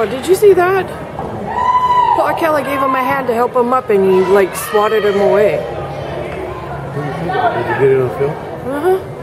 Oh, did you see that? Po'okela gave him a hand to help him up and he like swatted him away. Did you get it on film? Uh-huh.